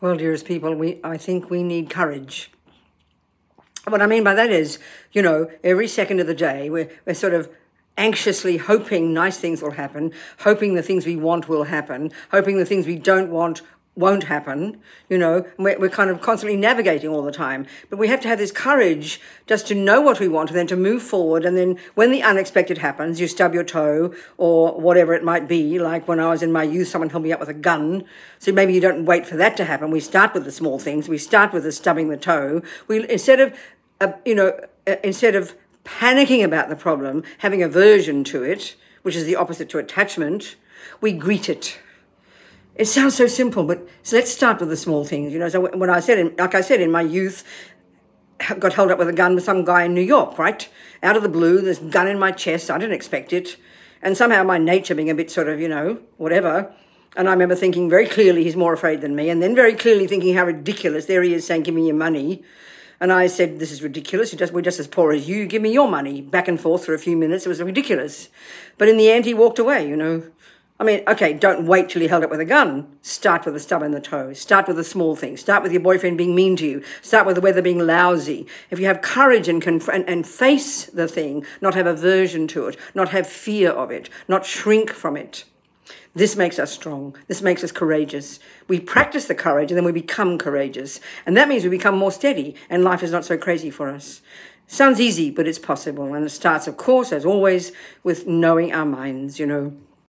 Well, dearest people, we I think we need courage. What I mean by that is, you know, every second of the day we're, we're sort of anxiously hoping nice things will happen, hoping the things we want will happen, hoping the things we don't want won't happen, you know, we're, we're kind of constantly navigating all the time. But we have to have this courage just to know what we want and then to move forward. And then when the unexpected happens, you stub your toe or whatever it might be. Like when I was in my youth, someone held me up with a gun. So maybe you don't wait for that to happen. We start with the small things. We start with the stubbing the toe. We, instead of, uh, you know, uh, instead of panicking about the problem, having aversion to it, which is the opposite to attachment, we greet it it sounds so simple, but so let's start with the small things. You know, so when I said, in, like I said, in my youth, got held up with a gun with some guy in New York, right? Out of the blue, this gun in my chest. I didn't expect it. And somehow my nature being a bit sort of, you know, whatever. And I remember thinking very clearly he's more afraid than me. And then very clearly thinking how ridiculous. There he is saying, give me your money. And I said, this is ridiculous. Just, we're just as poor as you. Give me your money. Back and forth for a few minutes. It was ridiculous. But in the end, he walked away, you know. I mean, okay, don't wait till he held up with a gun. Start with the stub in the toe. Start with the small things. Start with your boyfriend being mean to you. Start with the weather being lousy. If you have courage and, conf- and, and face the thing, not have aversion to it, not have fear of it, not shrink from it, this makes us strong. This makes us courageous. We practice the courage and then we become courageous. And that means we become more steady and life is not so crazy for us. Sounds easy, but it's possible. And it starts, of course, as always, with knowing our minds, you know.